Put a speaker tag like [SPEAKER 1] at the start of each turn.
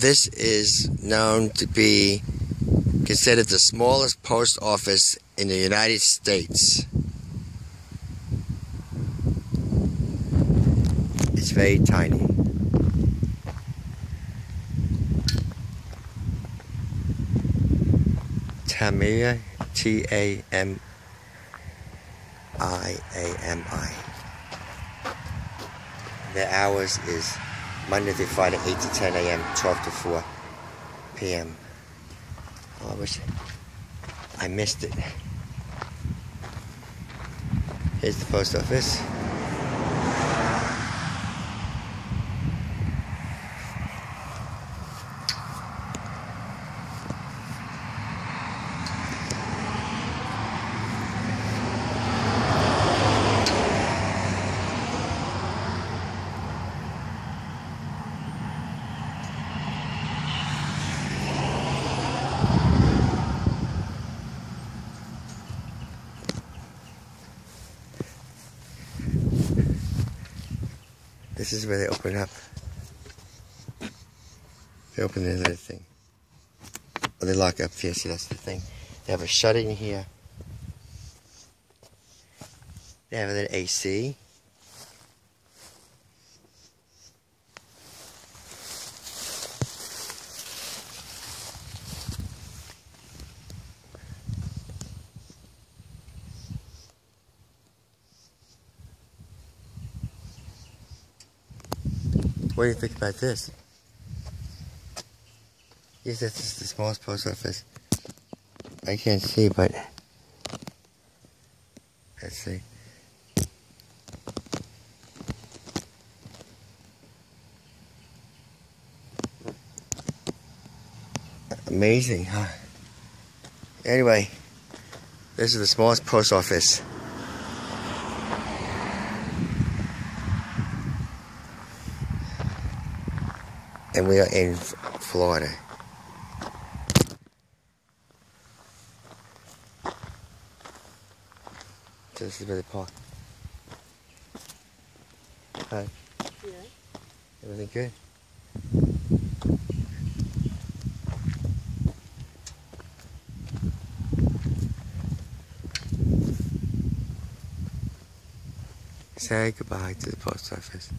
[SPEAKER 1] This is known to be considered the smallest post office in the United States. It's very tiny. Tamiami, T A M I A M I. The hours is Monday through Friday, 8 to 10 a.m., 12 to 4 p.m. Oh, I wish I missed it. Here's the post office. This is where they open up. They open the thing. Oh, they lock up here. See, that's the thing. They have a shut in here. They have an AC. What do you think about this? Yes, this is the smallest post office. I can't see, but let's see. Amazing, huh? Anyway, this is the smallest post office. And we are in Florida. So this is where they park. Hi.
[SPEAKER 2] Yeah.
[SPEAKER 1] Everything good? Say goodbye to the post office.